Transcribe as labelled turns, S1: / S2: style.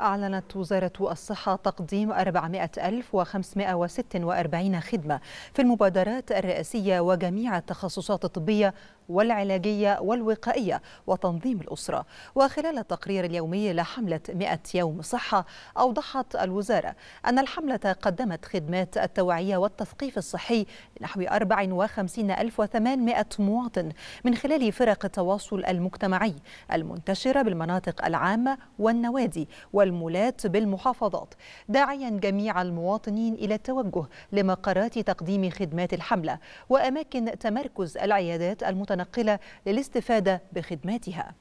S1: أعلنت وزارة الصحة تقديم 400546 خدمة في المبادرات الرئاسية وجميع التخصصات الطبية والعلاجية والوقائية وتنظيم الأسرة. وخلال التقرير اليومي لحملة 100 يوم صحة أوضحت الوزارة أن الحملة قدمت خدمات التوعية والتثقيف الصحي لنحو 54800 مواطن من خلال فرق التواصل المجتمعي المنتشرة بالمناطق العامة والنوادي والمولات بالمحافظات داعيا جميع المواطنين إلى التوجه لمقرات تقديم خدمات الحملة وأماكن تمركز العيادات المتنقلة للاستفادة بخدماتها.